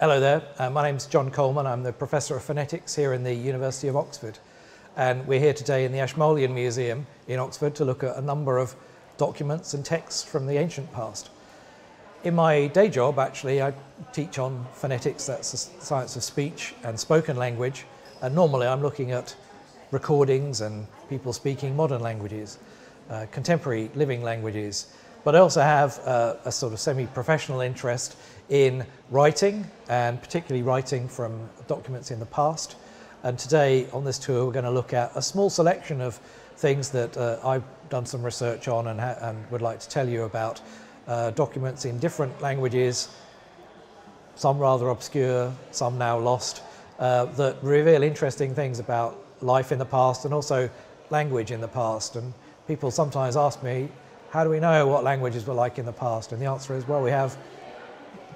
Hello there, uh, my name's John Coleman. I'm the Professor of Phonetics here in the University of Oxford. And we're here today in the Ashmolean Museum in Oxford to look at a number of documents and texts from the ancient past. In my day job, actually, I teach on phonetics, that's the science of speech and spoken language. And normally I'm looking at recordings and people speaking modern languages, uh, contemporary living languages. But I also have uh, a sort of semi-professional interest in writing and particularly writing from documents in the past. And today on this tour, we're going to look at a small selection of things that uh, I've done some research on and, and, would like to tell you about uh, documents in different languages, some rather obscure, some now lost, uh, that reveal interesting things about life in the past and also language in the past. And people sometimes ask me, how do we know what languages were like in the past? And the answer is, well, we have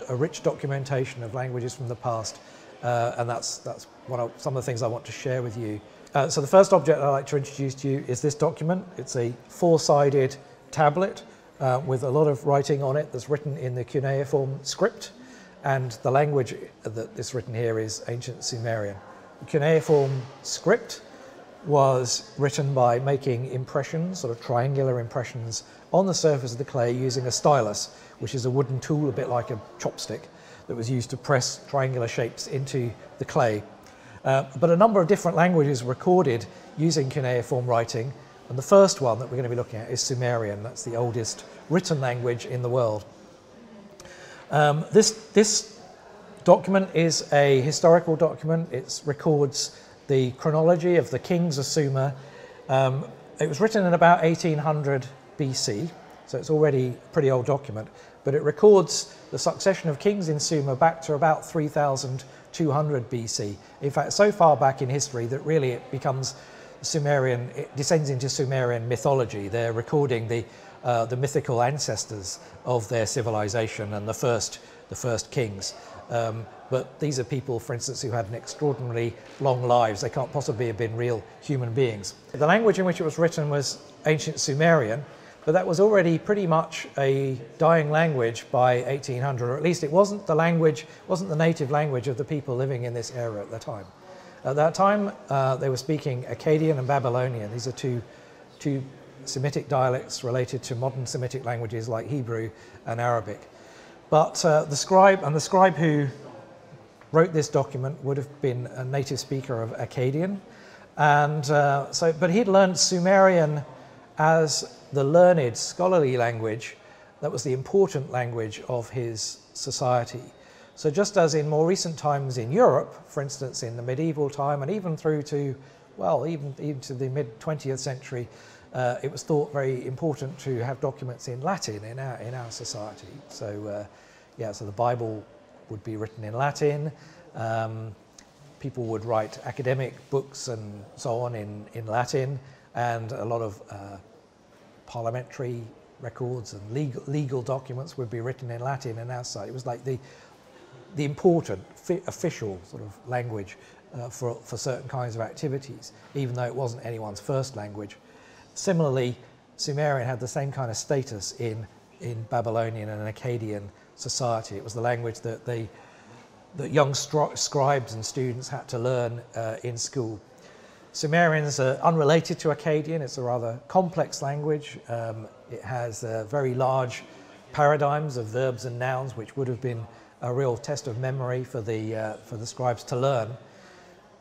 a rich documentation of languages from the past, uh, and that's, that's what I, some of the things I want to share with you. Uh, so the first object I'd like to introduce to you is this document. It's a four-sided tablet uh, with a lot of writing on it that's written in the cuneiform script, and the language that is written here is ancient Sumerian. Cuneiform script was written by making impressions, sort of triangular impressions, on the surface of the clay using a stylus, which is a wooden tool, a bit like a chopstick, that was used to press triangular shapes into the clay. Uh, but a number of different languages were recorded using cuneiform writing, and the first one that we're going to be looking at is Sumerian. That's the oldest written language in the world. Um, this, this document is a historical document. It records the chronology of the kings of Sumer. Um, it was written in about 1800 BC, so it's already a pretty old document, but it records the succession of kings in Sumer back to about 3200 BC. In fact, so far back in history that really it becomes Sumerian, it descends into Sumerian mythology. They're recording the, uh, the mythical ancestors of their civilization and the first, the first kings. Um, but these are people, for instance, who had an extraordinarily long lives. They can't possibly have been real human beings. The language in which it was written was ancient Sumerian, but that was already pretty much a dying language by 1800, or at least it wasn't the language, wasn't the native language of the people living in this era at the time. At that time, uh, they were speaking Akkadian and Babylonian. These are two, two Semitic dialects related to modern Semitic languages like Hebrew and Arabic. But uh, the scribe, and the scribe who wrote this document would have been a native speaker of Akkadian. And uh, so, but he'd learned Sumerian as the learned scholarly language that was the important language of his society. So just as in more recent times in Europe, for instance, in the medieval time and even through to, well, even, even to the mid 20th century, uh, it was thought very important to have documents in Latin in our, in our society. So, uh, yeah, so the Bible would be written in Latin. Um, people would write academic books and so on in, in Latin, and a lot of uh, parliamentary records and legal, legal documents would be written in Latin in our society. It was like the, the important official sort of language uh, for, for certain kinds of activities, even though it wasn't anyone's first language. Similarly, Sumerian had the same kind of status in, in Babylonian and Akkadian society. It was the language that the that young scribes and students had to learn uh, in school. Sumerians are unrelated to Akkadian. It's a rather complex language. Um, it has uh, very large paradigms of verbs and nouns, which would have been a real test of memory for the, uh, for the scribes to learn.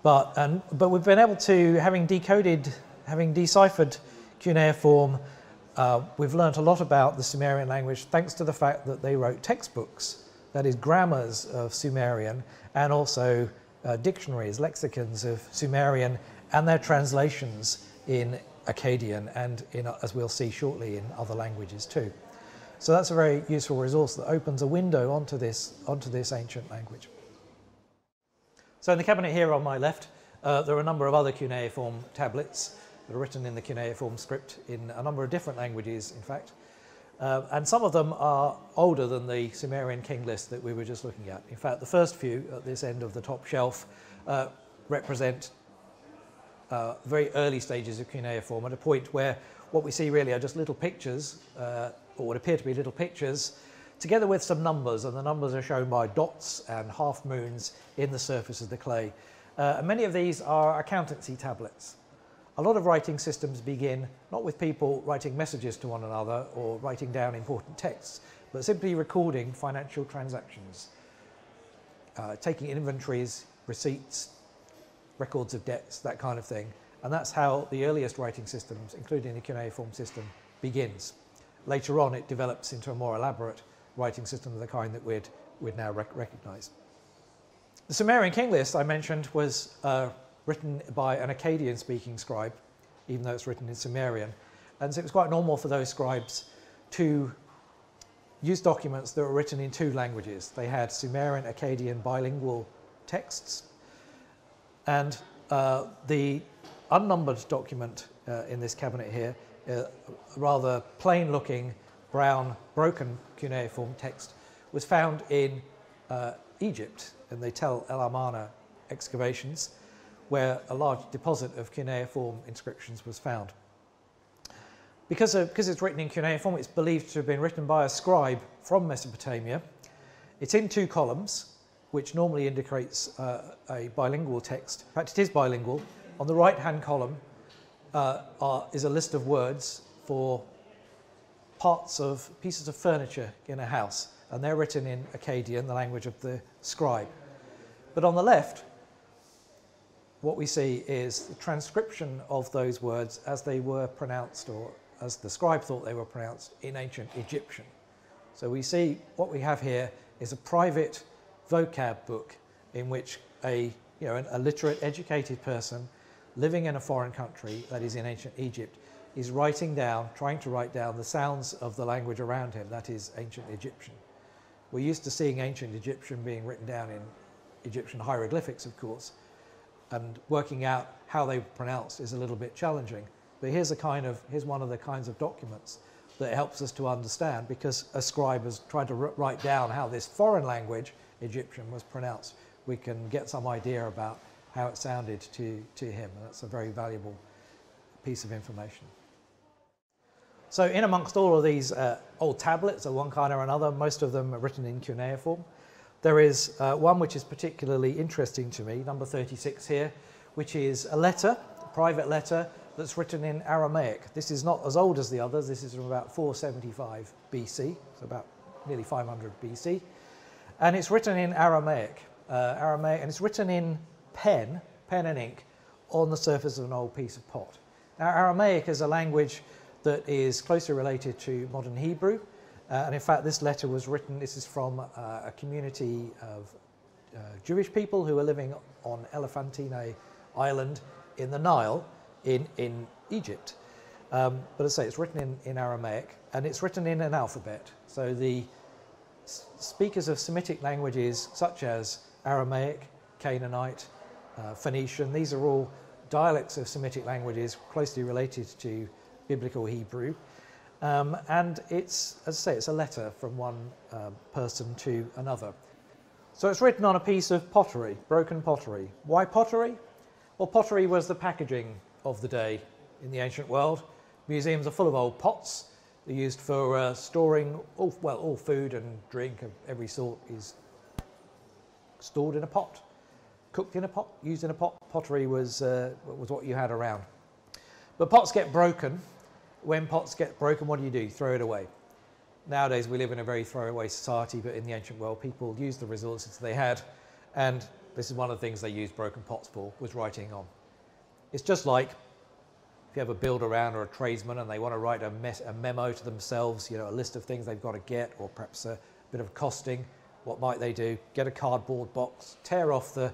But, and, but we've been able to, having decoded, having deciphered cuneiform, uh, we've learnt a lot about the Sumerian language thanks to the fact that they wrote textbooks, that is grammars of Sumerian, and also uh, dictionaries, lexicons of Sumerian, and their translations in Akkadian and, in, as we'll see shortly, in other languages too. So that's a very useful resource that opens a window onto this, onto this ancient language. So in the cabinet here on my left, uh, there are a number of other cuneiform tablets that are written in the cuneiform script in a number of different languages, in fact. Uh, and some of them are older than the Sumerian king list that we were just looking at. In fact, the first few at this end of the top shelf uh, represent uh, very early stages of cuneiform at a point where what we see really are just little pictures, uh, or what appear to be little pictures, together with some numbers, and the numbers are shown by dots and half moons in the surface of the clay. Uh, and many of these are accountancy tablets. A lot of writing systems begin not with people writing messages to one another or writing down important texts, but simply recording financial transactions, uh, taking inventories, receipts, records of debts, that kind of thing. And that's how the earliest writing systems, including the cuneiform system, begins. Later on, it develops into a more elaborate writing system of the kind that we'd, we'd now rec recognize. The Sumerian king list I mentioned was uh, written by an Akkadian speaking scribe, even though it's written in Sumerian. And so it was quite normal for those scribes to use documents that were written in two languages. They had Sumerian, Akkadian bilingual texts. And uh, the unnumbered document uh, in this cabinet here, uh, rather plain looking brown broken cuneiform text, was found in uh, Egypt in the Tel El Amarna excavations, where a large deposit of cuneiform inscriptions was found. Because, of, because it's written in cuneiform, it's believed to have been written by a scribe from Mesopotamia. It's in two columns, which normally indicates uh, a bilingual text. In fact, it is bilingual. On the right-hand column uh, are, is a list of words for parts of pieces of furniture in a house, and they're written in Akkadian, the language of the scribe. But on the left, what we see is the transcription of those words as they were pronounced or as the scribe thought they were pronounced in ancient Egyptian. So we see what we have here is a private vocab book in which a, you know, a literate, educated person living in a foreign country, that is in ancient Egypt, is writing down, trying to write down the sounds of the language around him, that is ancient Egyptian. We're used to seeing ancient Egyptian being written down in Egyptian hieroglyphics, of course, and working out how they were pronounced is a little bit challenging. But here's a kind of here's one of the kinds of documents that helps us to understand because a scribe has tried to write down how this foreign language, Egyptian, was pronounced. We can get some idea about how it sounded to, to him. And that's a very valuable piece of information. So in amongst all of these uh, old tablets of one kind or another, most of them are written in cuneiform. There is uh, one which is particularly interesting to me, number 36 here, which is a letter, a private letter that's written in Aramaic. This is not as old as the others. This is from about 475 BC, so about nearly 500 BC. And it's written in Aramaic, uh, Aramaic, and it's written in pen, pen and ink, on the surface of an old piece of pot. Now, Aramaic is a language that is closely related to modern Hebrew. Uh, and in fact, this letter was written, this is from uh, a community of uh, Jewish people who are living on Elephantine Island in the Nile in, in Egypt. Um, but as I say, it's written in, in Aramaic and it's written in an alphabet. So the speakers of Semitic languages such as Aramaic, Canaanite, uh, Phoenician, these are all dialects of Semitic languages closely related to biblical Hebrew. Um, and it's, as I say, it's a letter from one uh, person to another. So it's written on a piece of pottery, broken pottery. Why pottery? Well, pottery was the packaging of the day in the ancient world. Museums are full of old pots. They're used for uh, storing, all, well, all food and drink of every sort is stored in a pot, cooked in a pot, used in a pot. Pottery was, uh, was what you had around. But pots get broken. When pots get broken, what do you do? Throw it away. Nowadays, we live in a very throwaway society, but in the ancient world, people used the resources they had. And this is one of the things they used broken pots for, was writing on. It's just like if you have a builder around or a tradesman and they want to write a, a, memo to themselves, you know, a list of things they've got to get or perhaps a bit of costing, what might they do? Get a cardboard box, tear off the,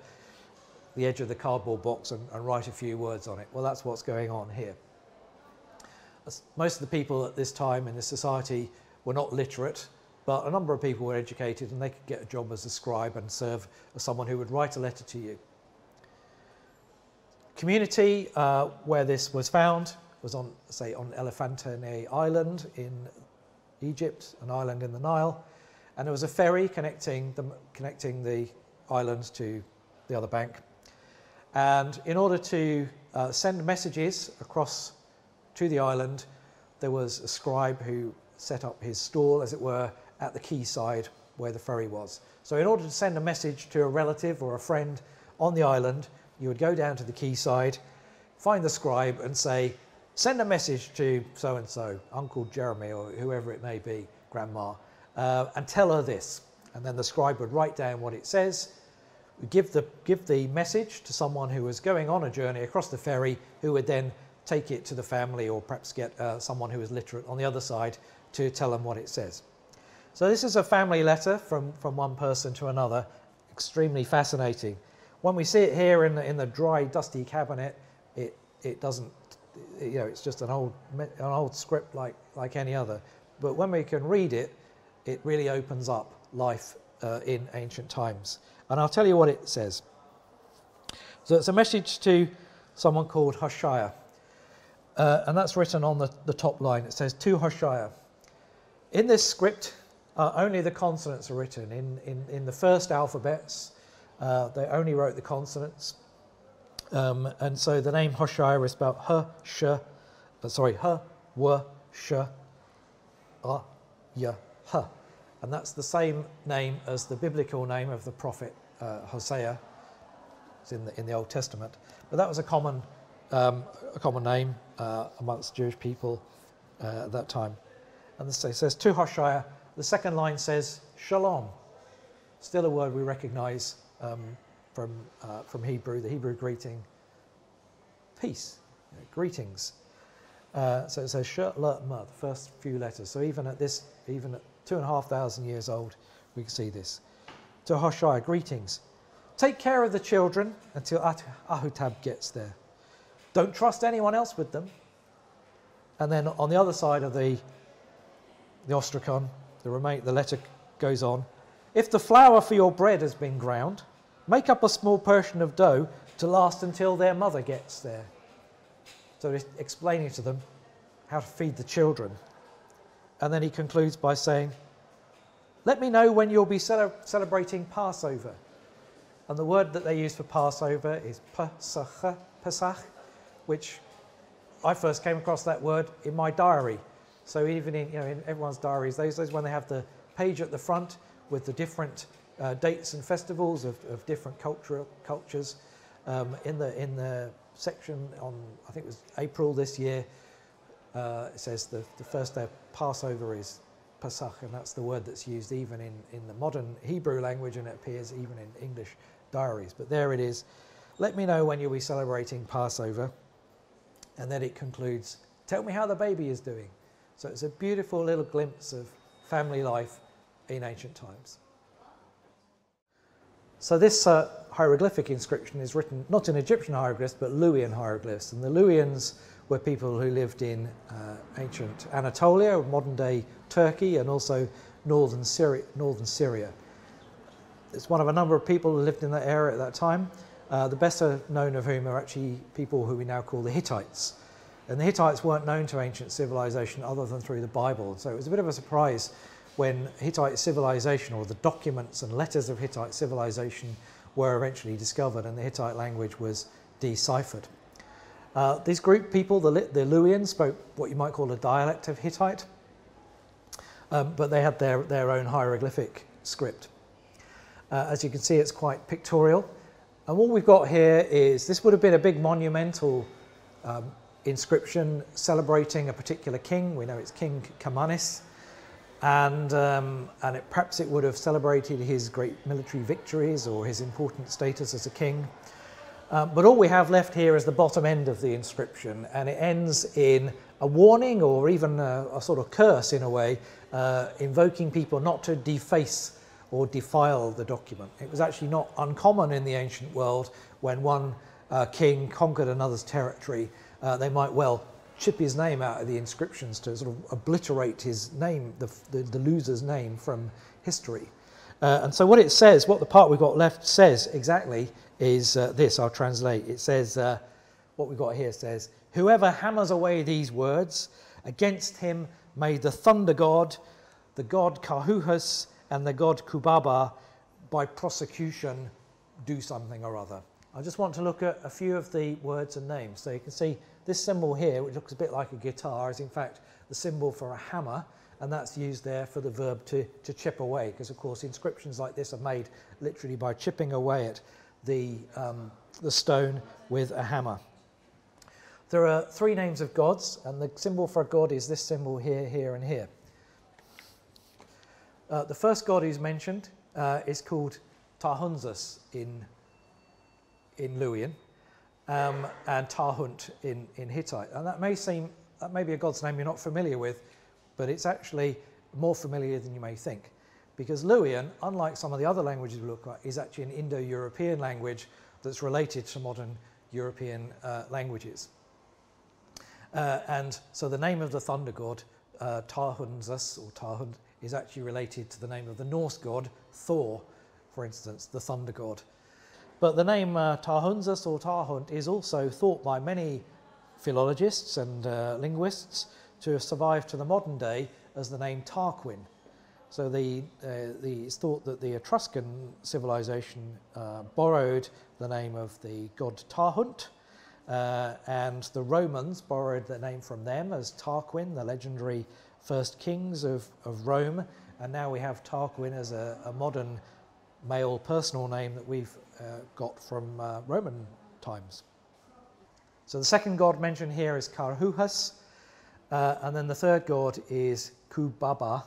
the edge of the cardboard box and, and write a few words on it. Well, that's what's going on here. Most of the people at this time in the society were not literate, but a number of people were educated and they could get a job as a scribe and serve as someone who would write a letter to you community uh, where this was found was on, say, on Elephantine Island in Egypt, an island in the Nile, and there was a ferry connecting the, connecting the island to the other bank. And in order to uh, send messages across to the island, there was a scribe who set up his stall, as it were, at the quayside where the ferry was. So, in order to send a message to a relative or a friend on the island, you would go down to the quayside, find the scribe, and say, Send a message to so and so, Uncle Jeremy, or whoever it may be, Grandma, uh, and tell her this. And then the scribe would write down what it says, give the, give the message to someone who was going on a journey across the ferry, who would then take it to the family or perhaps get uh, someone who is literate on the other side to tell them what it says. So this is a family letter from, from one person to another, extremely fascinating. When we see it here in the, in the dry, dusty cabinet, it, it doesn't, you know, it's just an old, an old script like, like any other. But when we can read it, it really opens up life uh, in ancient times. And I'll tell you what it says. So it's a message to someone called Hoshea. Uh, and that's written on the, the top line. It says, To Hoshea. In this script, uh, only the consonants are written. In, in, in the first alphabets, uh, they only wrote the consonants. Um, and so the name Hoshea is spelled H, Sh, uh, sorry, H, W, Sh, A, Y, H. And that's the same name as the biblical name of the prophet uh, Hosea. It's in the, in the Old Testament. But that was a common, um, a common name uh, amongst Jewish people uh, at that time. And this says, to Hoshea, the second line says shalom. Still a word we recognize um, from, uh, from Hebrew, the Hebrew greeting, peace, you know, greetings. Uh, so it says shalom, the first few letters. So even at this, even at two and a half thousand years old, we can see this. To Hoshea, greetings. Take care of the children until Ahutab gets there. Don't trust anyone else with them. And then on the other side of the, the ostracon, the, remain, the letter goes on. If the flour for your bread has been ground, make up a small portion of dough to last until their mother gets there. So he's explaining to them how to feed the children. And then he concludes by saying, Let me know when you'll be cele- celebrating Passover. And the word that they use for Passover is Pesach, Pesach, which I first came across that word in my diary. So even in, you know, in everyone's diaries, those days when they have the page at the front with the different uh, dates and festivals of, of different cultural cultures, um, in the in the section on I think it was April this year, uh, it says the, the first day of Passover is Pesach, and that's the word that's used even in, in the modern Hebrew language, and it appears even in English diaries. But there it is. Let me know when you'll be celebrating Passover. And then it concludes, Tell me how the baby is doing. So it's a beautiful little glimpse of family life in ancient times. So this uh, hieroglyphic inscription is written not in Egyptian hieroglyphs, but Luwian hieroglyphs. And the Luwians were people who lived in uh, ancient Anatolia, modern day Turkey, and also northern Syria, northern Syria. It's one of a number of people who lived in that area at that time, uh, the better known of whom are actually people who we now call the Hittites. And the Hittites weren't known to ancient civilization other than through the Bible. So it was a bit of a surprise when Hittite civilization or the documents and letters of Hittite civilization were eventually discovered and the Hittite language was deciphered. Uh, this group people, the, the Luwians, spoke what you might call a dialect of Hittite, um, but they had their, their own hieroglyphic script. Uh, as you can see, it's quite pictorial. And what we've got here is this would have been a big monumental um, inscription celebrating a particular king. We know it's King Cumanus. And, um, and it, perhaps it would have celebrated his great military victories or his important status as a king. Um, but all we have left here is the bottom end of the inscription, and it ends in a warning or even a, a sort of curse in a way, uh, invoking people not to deface or defile the document. It was actually not uncommon in the ancient world when one uh, king conquered another's territory uh, they might well chip his name out of the inscriptions to sort of obliterate his name, the, the, the loser's name from history. Uh, and so what it says, what the part we've got left says exactly is uh, this, I'll translate. It says, uh, what we've got here says, whoever hammers away these words, against him may the thunder god, the god Karhuhas, and the god Kubaba by prosecution do something or other. I just want to look at a few of the words and names. So you can see this symbol here, which looks a bit like a guitar, is in fact the symbol for a hammer. and that's used there for the verb to, to chip away, because of course inscriptions like this are made literally by chipping away at the, um, the stone with a hammer. There are three names of gods, and the symbol for a god is this symbol here, here, and here. Uh, the first god who's mentioned uh, is called Tarhunzas in, in Luwian um, and Tarhunt in, in Hittite. And that may seem, that may be a god's name you're not familiar with, but it's actually more familiar than you may think. Because Luwian, unlike some of the other languages we look at, is actually an Indo-European language that's related to modern European uh, languages. Uh, and so the name of the thunder god, uh, Tarhunzas or Tarhunt, is actually related to the name of the Norse god Thor, for instance, the thunder god. But the name uh, Tarhunzas or Tarhunt is also thought by many philologists and uh, linguists to have survived to the modern day as the name Tarquin. So the, uh, the, it's thought that the Etruscan civilization uh, borrowed the name of the god Tarhunt, uh, and the Romans borrowed the name from them as Tarquin, the legendary first kings of, of Rome, and now we have Tarquin as a, a modern male personal name that we've uh, got from uh, Roman times. So the second god mentioned here is Karhuhas, uh, and then the third god is Kubaba,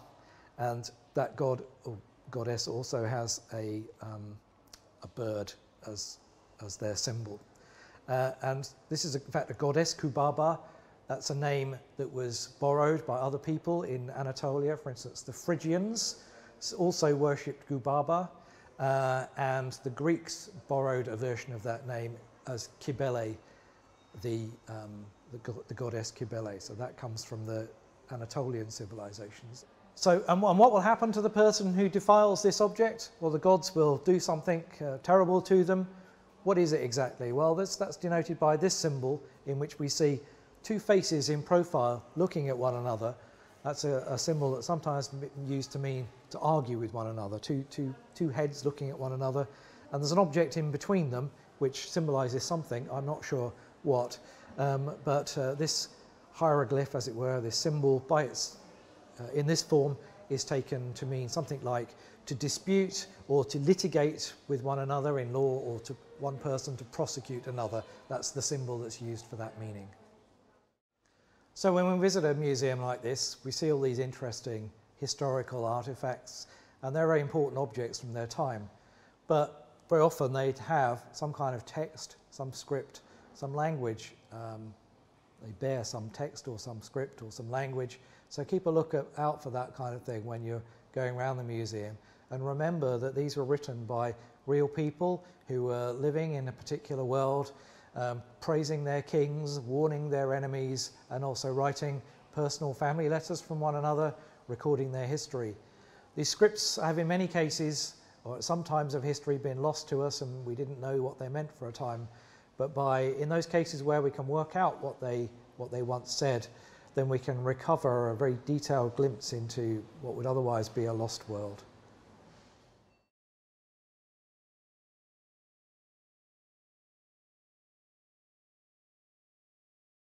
and that god or goddess also has a, um, a bird as, as their symbol. Uh, and this is, in fact, a goddess, Kubaba. That's a name that was borrowed by other people in Anatolia. For instance, the Phrygians also worshipped Gubaba, uh, and the Greeks borrowed a version of that name as Kybele, the, um, the, the, goddess Kybele. So that comes from the Anatolian civilizations. So, and, and, what will happen to the person who defiles this object? Well, the gods will do something uh, terrible to them. What is it exactly? Well, that's denoted by this symbol in which we see two faces in profile looking at one another. That's a, a symbol that's sometimes used to mean to argue with one another, two, two, two heads looking at one another. And there's an object in between them which symbolizes something, I'm not sure what. Um, but uh, this hieroglyph, as it were, this symbol by its, uh, in this form, is taken to mean something like to dispute or to litigate with one another in law or to one person to prosecute another. That's the symbol that's used for that meaning. So when we visit a museum like this, we see all these interesting historical artifacts, and they're very important objects from their time. But very often they'd have some kind of text, some script, some language. Um, they bear some text or some script or some language. So keep a look out for that kind of thing when you're going around the museum. And remember that these were written by real people who were living in a particular world, um, praising their kings, warning their enemies, and also writing personal family letters from one another, recording their history. These scripts have in many cases, or sometimes of history, been lost to us and we didn't know what they meant for a time. But by, in those cases where we can work out what they, what they once said, then we can recover a very detailed glimpse into what would otherwise be a lost world.